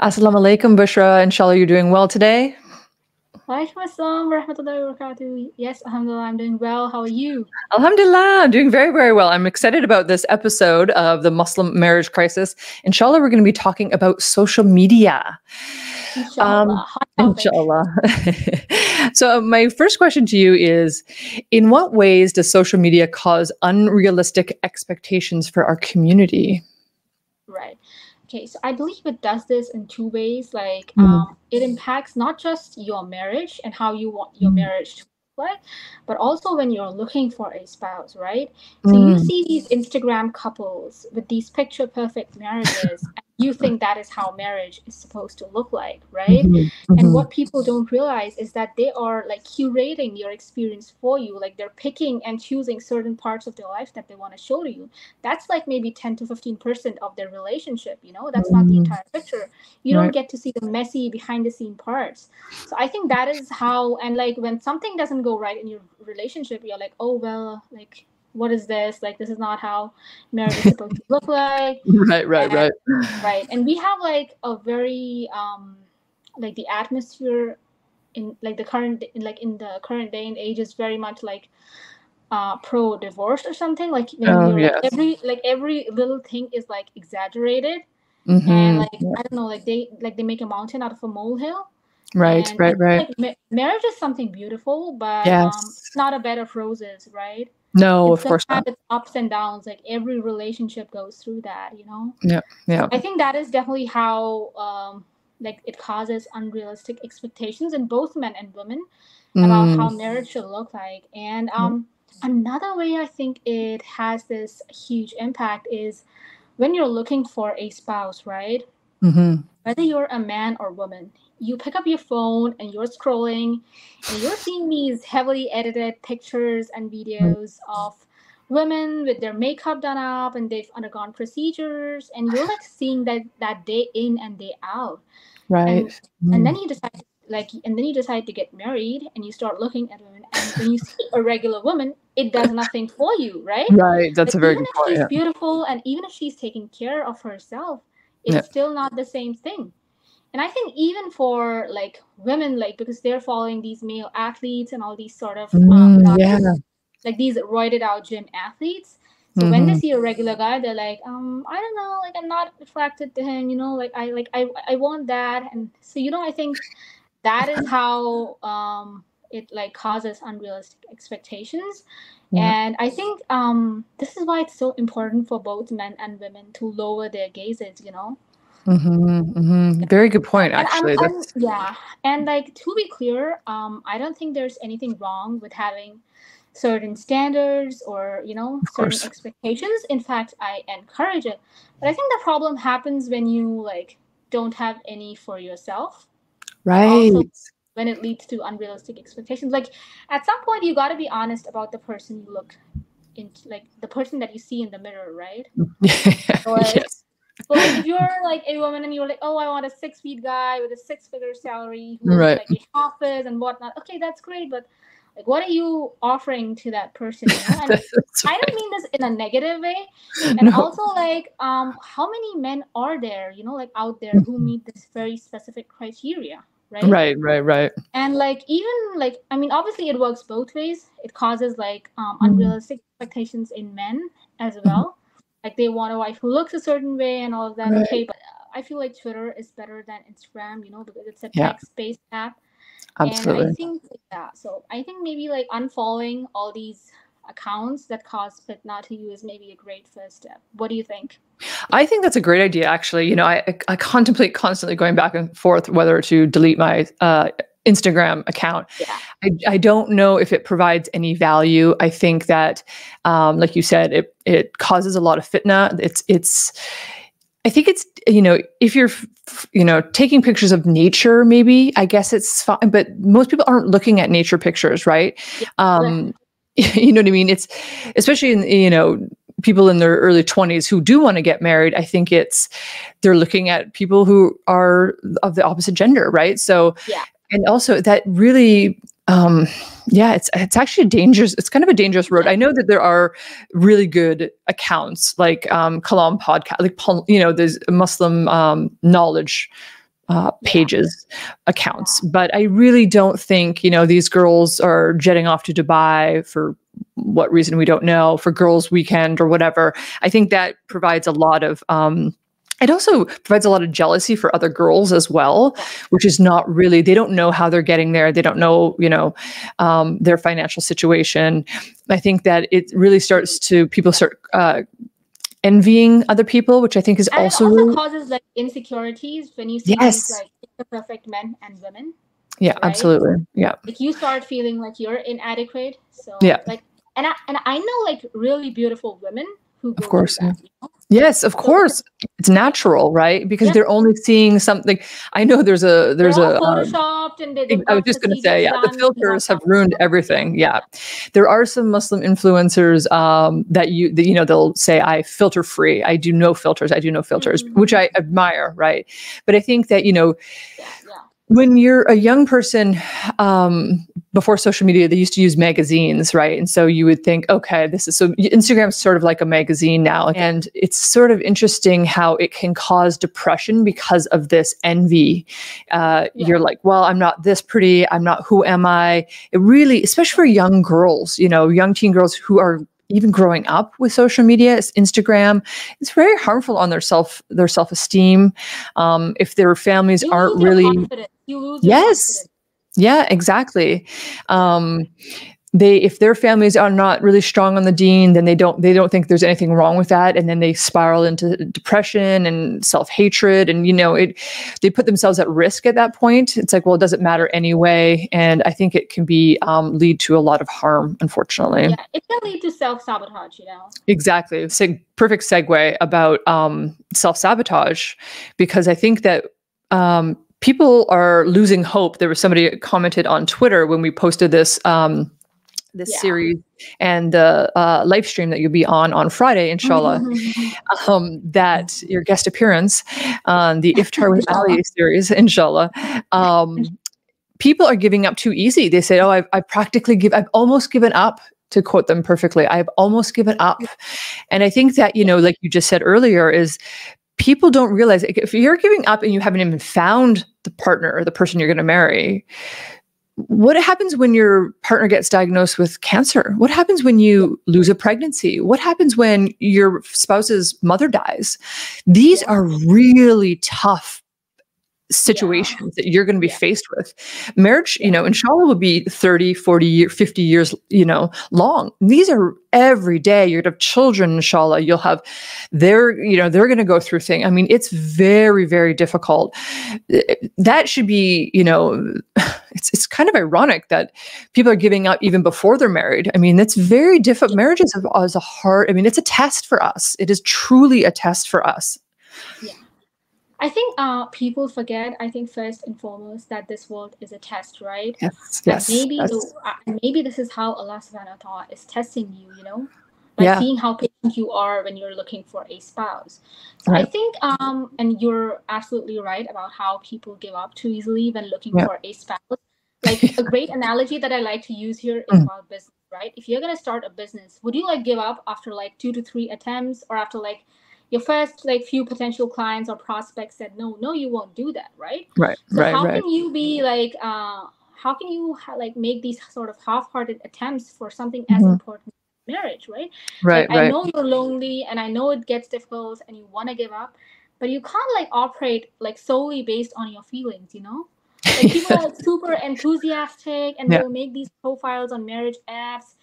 Assalamu alaikum, Bushra. Inshallah, you're doing well today. Walaikum assalam warahmatullahi wabarakatuh. Yes, alhamdulillah, I'm doing well. How are you? Alhamdulillah, I'm doing very, very well. I'm excited about this episode of the Muslim marriage crisis. Inshallah, we're going to be talking about social media. Inshallah. Um, inshallah. so, my first question to you is In what ways does social media cause unrealistic expectations for our community? Right. Okay, so I believe it does this in two ways. Like, Mm. um, it impacts not just your marriage and how you want your Mm. marriage to look like, but also when you're looking for a spouse, right? So you Mm. see these Instagram couples with these picture perfect marriages, and you think that is how marriage is supposed to look like, right? Mhm, And mhm. what people don't realize is that they are like curating your experience for you. Like they're picking and choosing certain parts of their life that they want to show to you. That's like maybe 10 to 15% of their relationship, you know? That's not the Mm. entire picture. You don't get to see the messy behind the scene parts. So I think that is how, and like when something doesn't go right in your relationship, you're like, oh, well, like, what is this? Like, this is not how marriage is supposed to look like Right, right, and right. right and we have like a very um like the atmosphere in like the current like in the current day and age is very much like uh pro divorce or something like Oh, like yes. every like every little thing is like exaggerated Mhm, and like yeah. i don't know like they like they make a mountain out of a molehill Right, and right, right. like ma- marriage is something beautiful but um it's not a bed of roses right No, it's of course not. its ups and downs like every relationship goes through that you know Yeah, yeah. I think that is definitely how um, like it causes unrealistic expectations in both men and women about how Mm, marriage should look like. And yeah. um, another way I think it has this huge impact is when you're looking for a spouse, right? Mhm. Whether you're a man or woman, you pick up your phone and you're scrolling and you're seeing these heavily edited pictures and Right. videos of women with their makeup done up and they've undergone procedures and you're like seeing that that day in and day out and Right. and then Mm. you decide like and then you decide to get married and you start looking at women and when you see a regular woman it does nothing for you right Right, that's like a very even good if point, she's yeah. beautiful and even if she's taking care of herself Yeah. it's still not the same thing and i think even for like women like because they're following these male athletes and all these sort of um Mm, yeah. like these roided out gym athletes so when they Mhm. see a regular guy they're like um i don't know like i'm not attracted to him you know like i like i i want that and so you know i think that is how um it like causes unrealistic expectations Yeah. And i think um this is why it's so important for both men and women to lower their gazes you know Mhm, mhm. Very good point, and I'm, actually. I'm That's yeah and like to be clear um i don't think there's anything wrong with having certain standards or you know certain course. expectations in fact i encourage it but i think the problem happens when you like don't have any for yourself and also Right. When it leads to unrealistic expectations like at some point you got to be honest about the person you look into like the person that you see in the mirror right like Yes. so like if you're like a woman and you're like oh i want a six feet guy with a six figure salary who Right. like a office and whatnot okay that's great but like what are you offering to that person you know and i don't mean this in a negative way and No. also like um how many men are there you know like out there who Mhm. meet this very specific criteria right Right, right, right. and like even like i mean obviously it works both ways it causes like um Mhm, unrealistic expectations in men as mhm. well like they want a wife who looks a certain way and all of that Right. okay but i feel like twitter is better than instagram you know because it's a Yeah, text-based app Absolutely. and i think yeah so i think maybe like unfollowing all these accounts that cause fitna to you is maybe a great first step what do you think I think that's a great idea, actually. You know, I, I contemplate constantly going back and forth whether to delete my uh, Instagram account. yeah I, I don't know if it provides any value. I think that, um, like you said, it it causes a lot of fitna. It's it's. I think it's you know if you're you know taking pictures of nature, maybe I guess it's fine. But most people aren't looking at nature pictures, right? yeah Um, you know what I mean? It's especially in you know people in their early 20s who do want to get married. I think it's they're looking at people who are of the opposite gender, right? So yeah and also that really um yeah it's it's actually a dangerous it's kind of a dangerous road i know that there are really good accounts like um kalam podcast like you know there's muslim um knowledge uh, pages accounts. But i really don't think you know these girls are jetting off to dubai for what reason we don't know for girls weekend or whatever. I think that provides a lot of um, it also provides a lot of jealousy for other girls as well which is not really they don't know how they're getting there. They don't know you know um, their financial situation. I think that it really starts to people start uh, envying other people, which I think is and also, it also causes like insecurities when you see Yes. these, like the perfect men and women. yeah, right? absolutely, yeah, Like you start feeling like you're inadequate. So Yeah. like and I and I know like really beautiful women who of course, that, you know? Yes, of course, it's natural, right? Because Yeah. they're only seeing something. I know there's a there's a. all um, and they, I was just going to say, yeah, the filters have ruined everything. Yeah, there are some Muslim influencers um, that you, that, you know, they'll say, "I filter free. I do no filters. I do no filters," Mhm. which I admire, right? But I think that you know, yeah. When you're a young person um, before social media they used to use magazines right? And so you would think okay this is so instagram's sort of like a magazine now and it's sort of interesting how it can cause depression because of this envy. Uh, Yeah. you're like well i'm not this pretty i'm not who am i? It really especially for young girls you know young teen girls who are even growing up with social media it's instagram it's very harmful on their self their self-esteem. Um, if their families aren't really confidence. You lose your Yes. yeah, exactly. Um, they if their families are not really strong on the deen, then they don't they don't think there's anything wrong with that, and then they spiral into depression and self hatred, and you know it. They put themselves at risk at that point. It's like, well, it doesn't matter anyway, and I think it can be um, lead to a lot of harm, unfortunately. Yeah, it can lead to self sabotage. You know. Exactly. Seg- perfect segue about um, self sabotage, because I think that um, people are losing hope. There was somebody commented on Twitter when we posted this um, this Yeah. series and the uh, live stream that you'll be on on Friday, inshallah. um, that your guest appearance on the Iftar with Alie series, inshallah. Um, people are giving up too easy. They say, "Oh, I've, I've practically give, I've almost given up." To quote them perfectly, I've almost given up, and I think that you know, like you just said earlier, is people don't realize like, if you're giving up and you haven't even found the partner or the person you're going to marry. What happens when your partner gets diagnosed with cancer? What happens when you lose a pregnancy? What happens when your spouse's mother dies? These are really tough situations that you're going to be Yeah. faced with. Marriage you know inshallah will be 30 40 year 50 years you know long. These are every day you're going to have children inshallah. You'll have they're you know they're going to go through things i mean it's very very difficult. That should be you know it's it's kind of ironic that people are giving up even before they're married. I mean it's very difficult marriage is a, is a hard i mean it's a test for us. It is truly a test for us I think uh, people forget. I think first and foremost that this world is a test, right? yes And yes maybe yes. the, uh, maybe this is how Allah Subhanahu wa Taala is testing you. You know, by Yeah. seeing how patient you are when you're looking for a spouse. So I think, um, and you're absolutely right about how people give up too easily when looking Yeah. for a spouse. Like a great analogy that I like to use here is Mm. about business, right? If you're gonna start a business, would you like give up after like two to three attempts, or after like your first like few potential clients or prospects said no, no, you won't do that, right? right So right how right can you be like uh how can you ha- like make these sort of half-hearted attempts for something as Mhm. important as marriage, right? right like, I know you're lonely and I know it gets difficult and you want to give up, but you can't like operate like solely based on your feelings, you know? Like people are super enthusiastic and Yeah. they'll make these profiles on marriage apps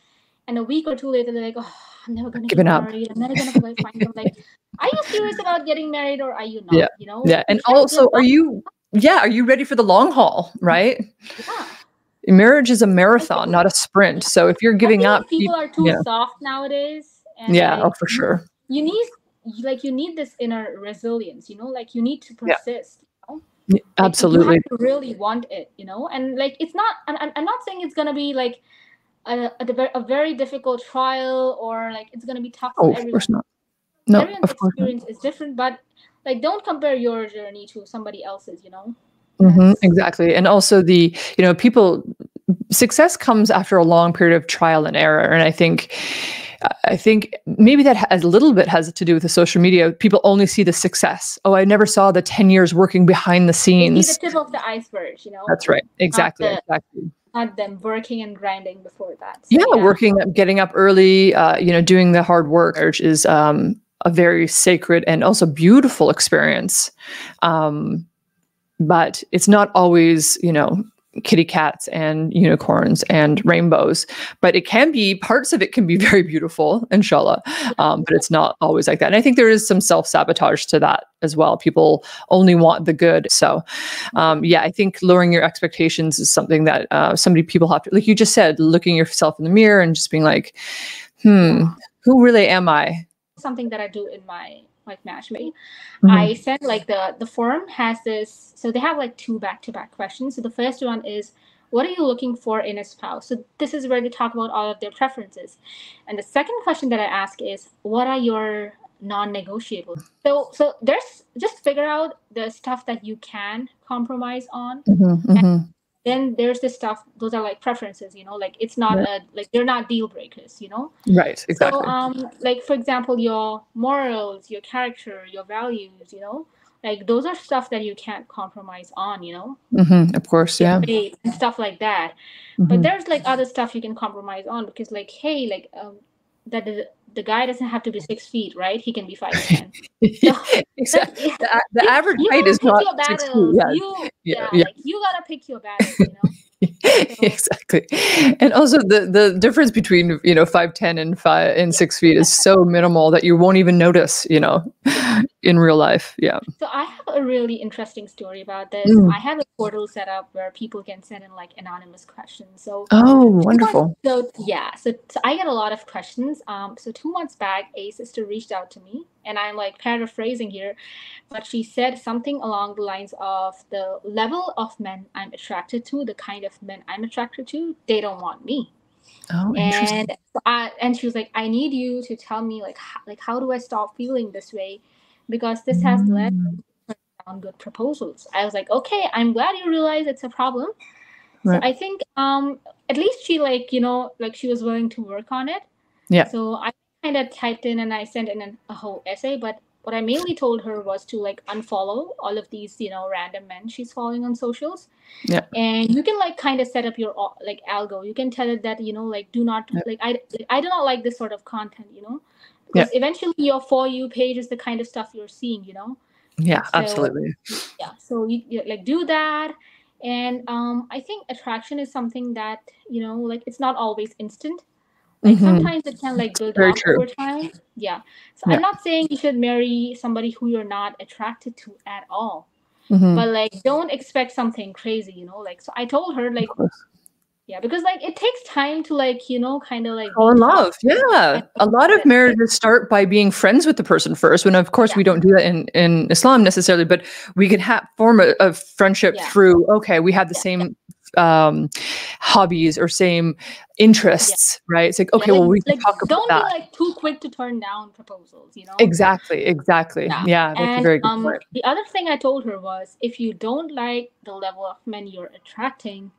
and a week or two later they're like, Oh, I'm never gonna Giving get up. married, I'm never gonna like, find them like are you serious about getting married or are you not? Yeah. You know? yeah and also are you yeah are you ready for the long haul right yeah. marriage is a marathon not a sprint so if you're giving up people you- are too yeah. soft nowadays. And yeah like, oh for sure You need like you need this inner resilience, you know, like you need to Yeah. persist. Y- Like, absolutely You to really want it, you know, and like it's not. I'm, not saying it's gonna be like a, a, a very difficult trial or like it's gonna be tough for oh of course not no Everyone's of course not experience is different, but like don't compare your journey to somebody else's, you know. hmm exactly and also the you know people success comes after a long period of trial and error and i think I think maybe that has a little bit has to do with the social media. People only see the success. Oh, I never saw the 10 years working behind the scenes. the tip of the iceberg, you know? That's right. Exactly. Not the, exactly. Not them working and grinding before that. So, yeah, yeah, working, getting up early, uh, you know, doing the hard work is um, a very sacred and also beautiful experience. Um, but it's not always, you know, kitty cats and unicorns and rainbows but it can be parts of it can be very beautiful inshallah. Um, but it's not always like that. And i think there is some self-sabotage to that as well. People only want the good. So um, yeah i think lowering your expectations is something that uh, somebody people have to like you just said looking yourself in the mirror and just being like hmm who really am i something that i do in my like matchmaking mm-hmm. i sent like the the forum has this so they have like two back-to-back questions. So the first one is what are you looking for in a spouse? So this is where they talk about all of their preferences. And the second question that i ask is what are your non-negotiables? So so there's just figure out the stuff that you can compromise on. Mm-hmm, mm-hmm then there's this stuff those are like preferences you know like it's not a like they're not deal breakers you know? Right exactly. so um like for example your morals your character your values you know like those are stuff that you can't compromise on you know? Mm-hmm, of course yeah. And stuff like that. Mm-hmm. but there's like other stuff you can compromise on because like hey like um that the, the guy doesn't have to be six feet, right? He can be five ten. So, exactly. The, the average height is not six feet. Yeah. You, yeah, yeah, yeah. Like, you gotta pick your battles. You know. exactly. And also the the difference between you know 510 and 5 and 6 feet is so minimal that you won't even notice you know in real life. Yeah. So i have a really interesting story about this. Mm. i have a portal set up where people can send in like anonymous questions. So oh wonderful. so yeah so, so i get a lot of questions. Um so two months back a sister reached out to me and I'm like paraphrasing here, but she said something along the lines of the level of men I'm attracted to, the kind of men I'm attracted to, they don't want me. Oh, and I, and she was like, I need you to tell me like how, like how do I stop feeling this way, because this has mm. led down good proposals. I was like, okay, I'm glad you realize it's a problem. Right. So I think um at least she like you know like she was willing to work on it. Yeah. So I kind of typed in and I sent in a whole essay, but what I mainly told her was to like unfollow all of these, you know, random men she's following on socials. Yeah. And you can like kind of set up your like algo. You can tell it that, you know, like do not yeah. like I I do not like this sort of content, you know. Because yeah. eventually your for you page is the kind of stuff you're seeing, you know. Yeah, so, absolutely. Yeah. So you, you like do that. And um I think attraction is something that, you know, like it's not always instant like mm-hmm. sometimes it can like build Very up true. over time. Yeah. So yeah. I'm not saying you should marry somebody who you're not attracted to at all. Mm-hmm. But like don't expect something crazy, you know? Like so I told her like yeah, because like it takes time to like, you know, kind of like fall in love. Yeah. A lot of marriages start by being friends with the person first. When of course yeah. we don't do that in, in Islam necessarily, but we can have form a, a friendship yeah. through okay, we have the yeah. same um, hobbies or same interests, yeah. right? It's like, okay, yeah, like, well, we can like, talk about that. Don't be like too quick to turn down proposals, you know? Exactly, exactly. Yeah, yeah that's and, a very good um, point. The other thing I told her was if you don't like the level of men you're attracting,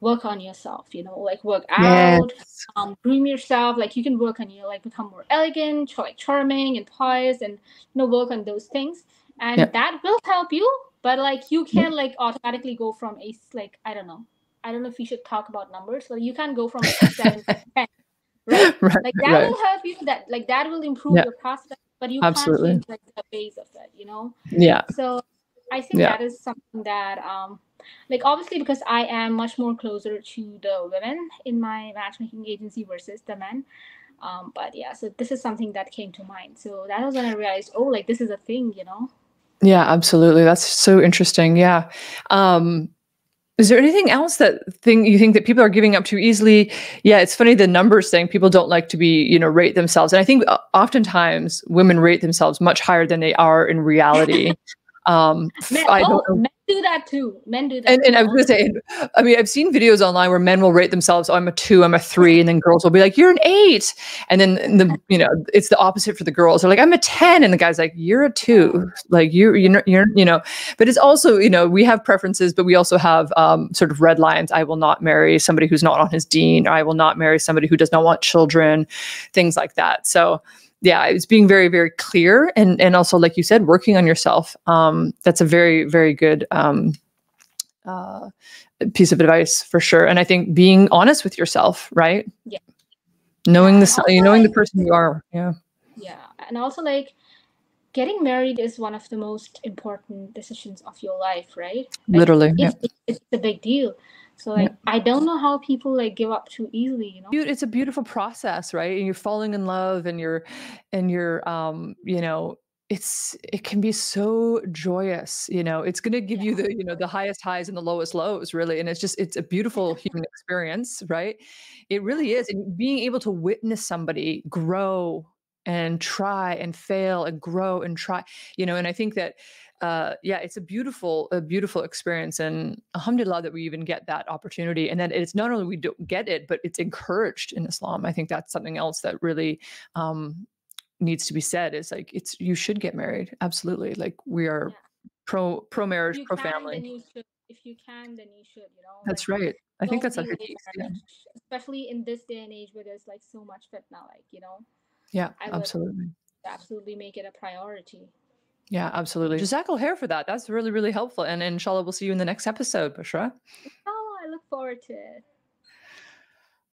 work on yourself, you know, like work out, yes. um, groom yourself. Like you can work on you, like become more elegant, like charming and pious, and you know, work on those things. And that will help you but like you can like automatically go from a like i don't know i don't know if you should talk about numbers but you can go from seven to ten right? right like that right. will help you that like that will improve yeah. your prospect but you Absolutely. can't change like the base of it you know yeah so i think yeah. that is something that um like obviously because i am much more closer to the women in my matchmaking agency versus the men um but yeah so this is something that came to mind so that was when i realized oh like this is a thing you know yeah, absolutely. That's so interesting. Yeah. Um, is there anything else that thing you think that people are giving up too easily? Yeah, it's funny the numbers thing. People don't like to be, you know, rate themselves, and I think uh, oftentimes women rate themselves much higher than they are in reality. Um, Men, I oh, don't know. men do that too. Men do that. And, and I was going to say, I mean, I've seen videos online where men will rate themselves, oh, I'm a two, I'm a three. And then girls will be like, you're an eight. And then the, you know, it's the opposite for the girls. They're like, I'm a 10. And the guy's like, you're a two. Like you, you're, you're, you know, but it's also, you know, we have preferences, but we also have um, sort of red lines. I will not marry somebody who's not on his deen. Or I will not marry somebody who does not want children, things like that. So, yeah, it's being very, very clear, and and also, like you said, working on yourself. Um, that's a very, very good um, uh, piece of advice for sure. And I think being honest with yourself, right? Yeah. Knowing the also, you knowing the person you are. Yeah. yeah and also like getting married is one of the most important decisions of your life right Like, Literally. Yeah. it's, it's a big deal so Yeah. like i don't know how people like give up too easily you know it's a beautiful process, right? And you're falling in love and you're and you're um, you know, it's it can be so joyous, you know. It's going to give you the, you know, the highest highs and the lowest lows, really. And it's just it's a beautiful human experience, right? It really is. And being able to witness somebody grow and try and fail and grow and try, you know, and I think that uh yeah it's a beautiful a beautiful experience and alhamdulillah that we even get that opportunity and that it's not only we don't get it but it's encouraged in islam i think that's something else that really um needs to be said is like it's you should get married absolutely like we are Yeah. pro pro marriage pro family. if you can then you should you know that's like, right i think that's a hadith yeah. especially in this day and age where there's like so much fitna like you know yeah absolutely absolutely make it a priority yeah absolutely. Jazakallah khair for that. That's really really helpful and inshallah we'll see you in the next episode bushra. Oh i look forward to it